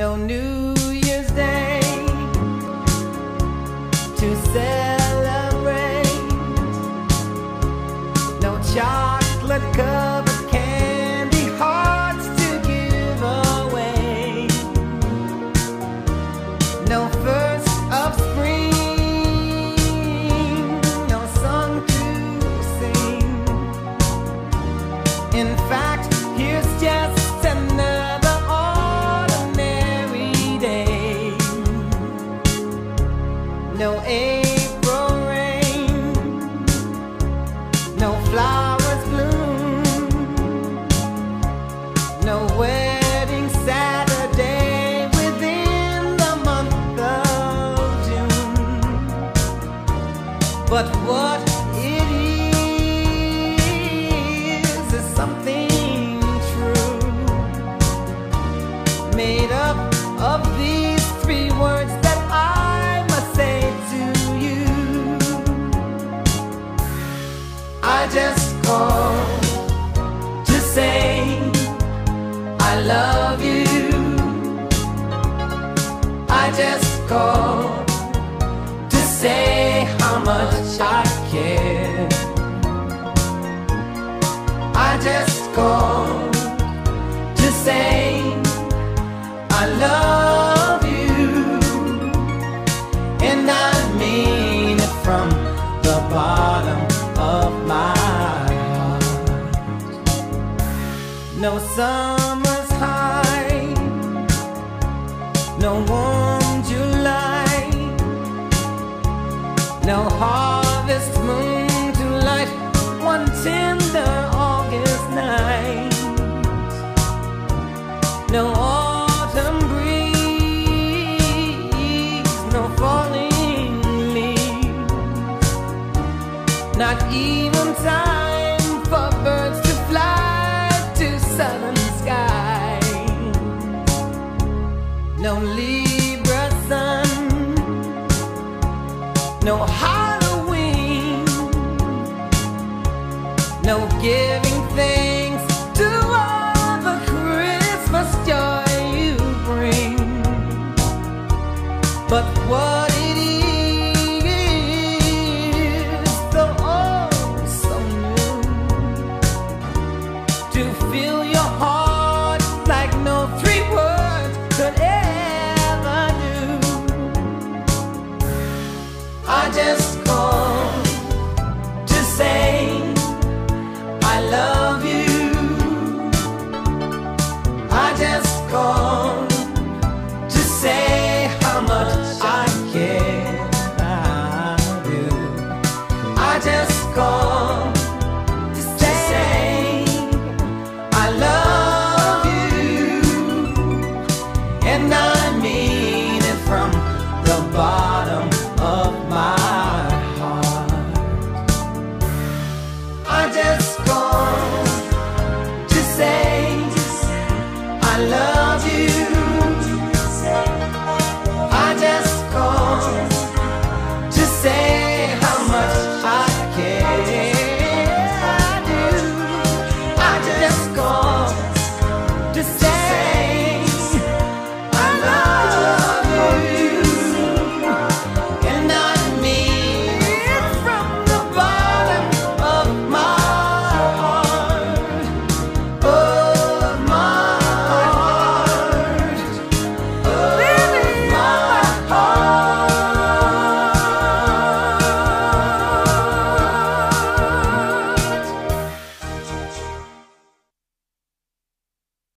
no New Year's Day to celebrate, no chocolate covered candy hearts to give away, no first of spring, no song to sing. In fact, No April rain, no flowers bloom, no wedding Saturday within the month of June. But what just called to say I love you. I just called to say how much I care. I just called to say I love No summer's high, no warm July, no harvest moon to light. One tender August night. No autumn breeze, no falling leaves, not even No Libra sun, no Halloween, no giving thanks